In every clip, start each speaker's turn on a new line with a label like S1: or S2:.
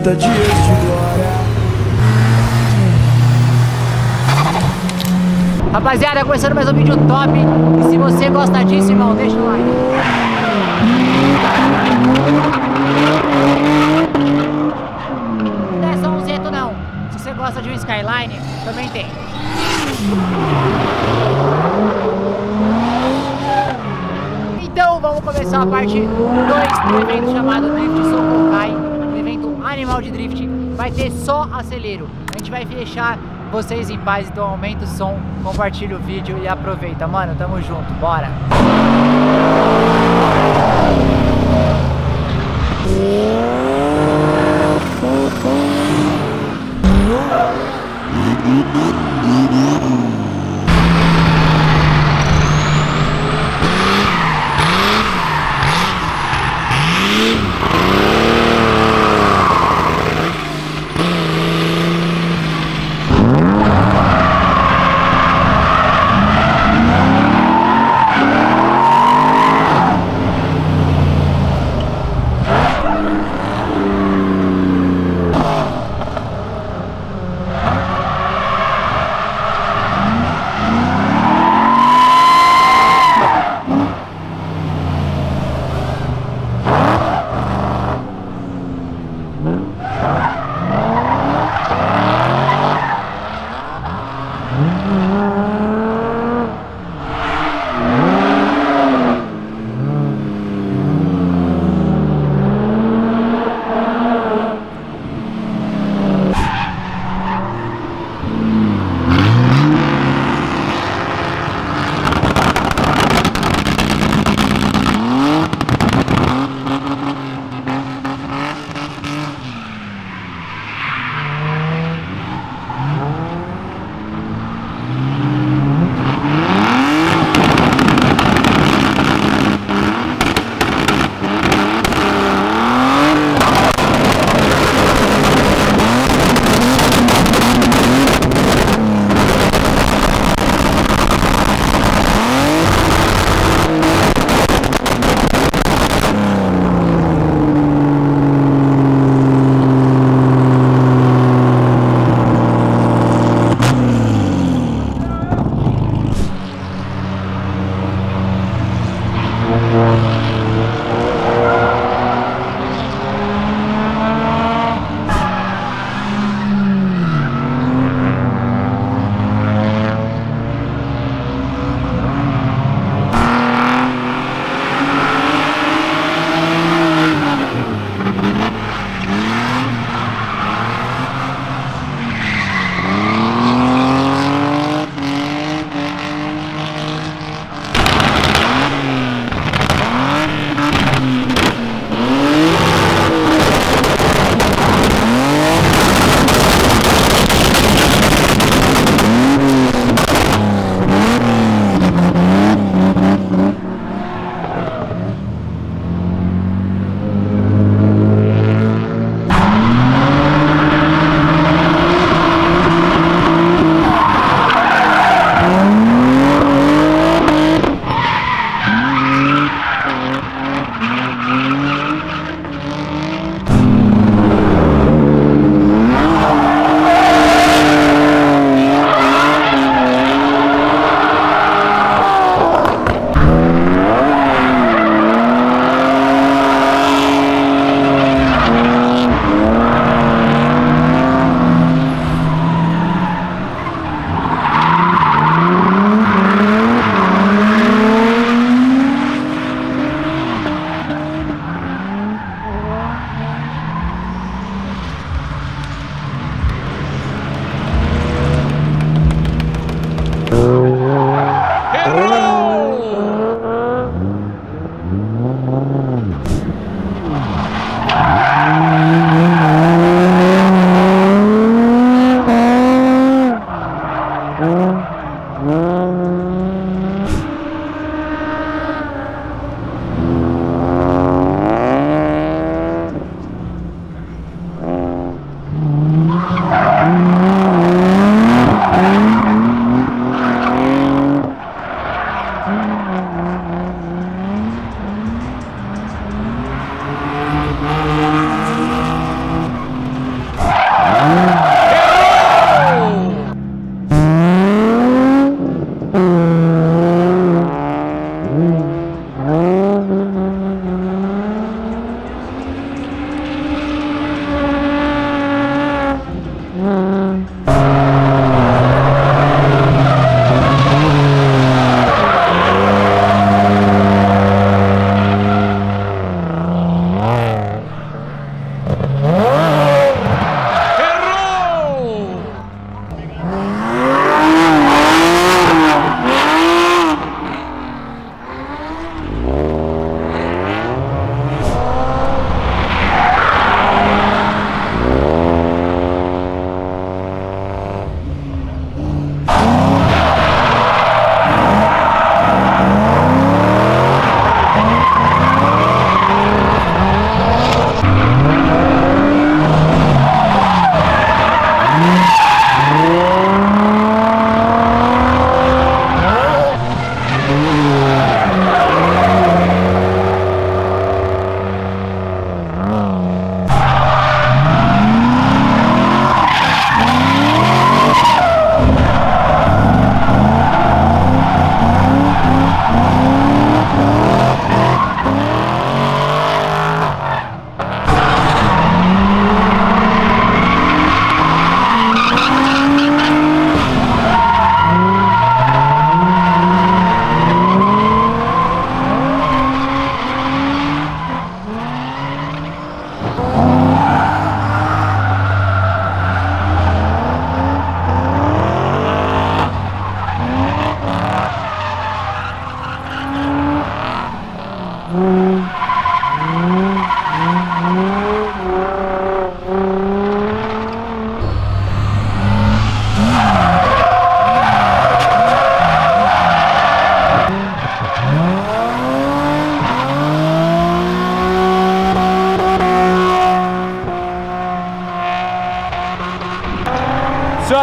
S1: luta, dias de glória.
S2: Rapaziada, começando mais um vídeo top. E se você gosta disso, irmão, deixa o like. Não é só um Zeto, não. Se você gosta de um Skyline, também tem. Então vamos começar a parte 2 do evento chamado Drift canal de drift vai ter só acelero. A gente vai deixar vocês em paz, então aumenta o som, compartilha o vídeo e aproveita. Mano, tamo junto, bora!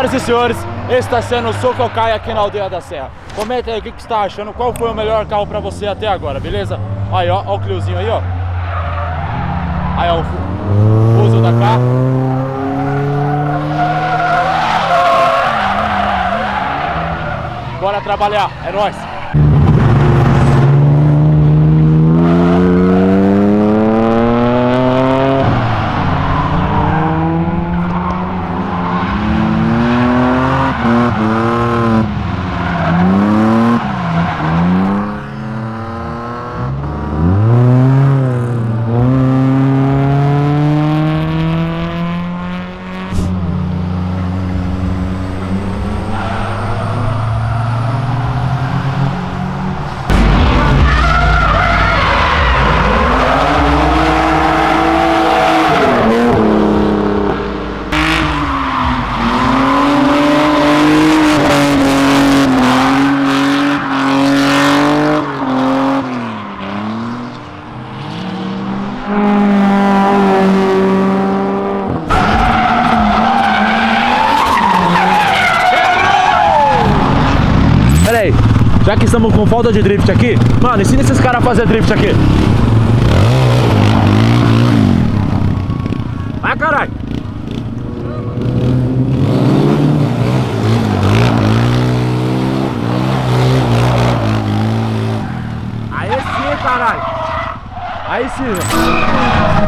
S3: Senhoras e senhores, esse está sendo o Sococai aqui na Aldeia da Serra. Comenta aí o que, que você está achando, qual foi o melhor carro para você até agora, beleza? Aí, ó, ó o Cliozinho aí, ó. Aí, ó, o uso da carro. Bora trabalhar, é nóis! Pera aí, já que estamos com falta de drift aqui, mano, ensina esses caras a fazer drift aqui. Vai, caralho. Aí sim, caralho. Aí sim. velho.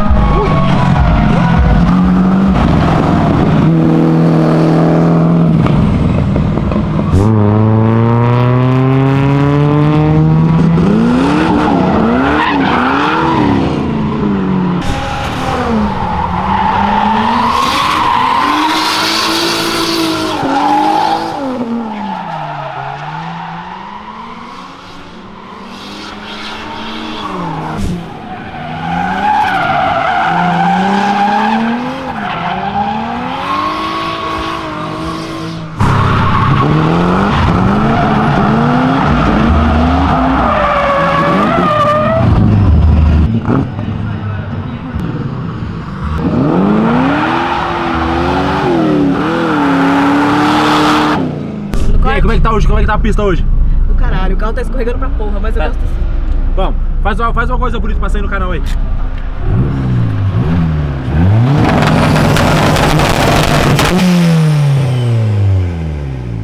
S3: E aí, como é que tá a pista hoje?
S4: Do caralho, o carro tá escorregando pra porra, mas eu
S3: Tá.
S4: gosto assim.
S3: Vamos, faz uma, faz uma coisa bonita pra sair no canal aí.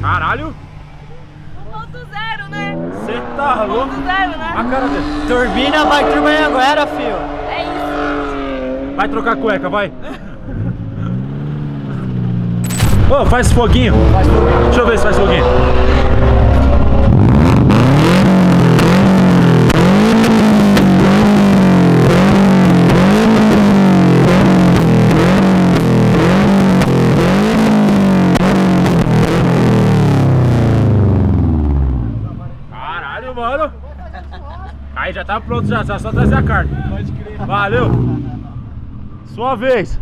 S3: Caralho,
S4: Ponto zero, né?
S3: você tá louco?
S4: Ponto zero, né?
S3: A cara dele.
S2: Turbina vai turbo agora, fio.
S4: É isso.
S3: Vai trocar a cueca, vai. Ô, faz foguinho. Deixa eu ver se faz foguinho. Tá pronto, já, já só trazer a carne. Pode crer. Valeu. Sua vez.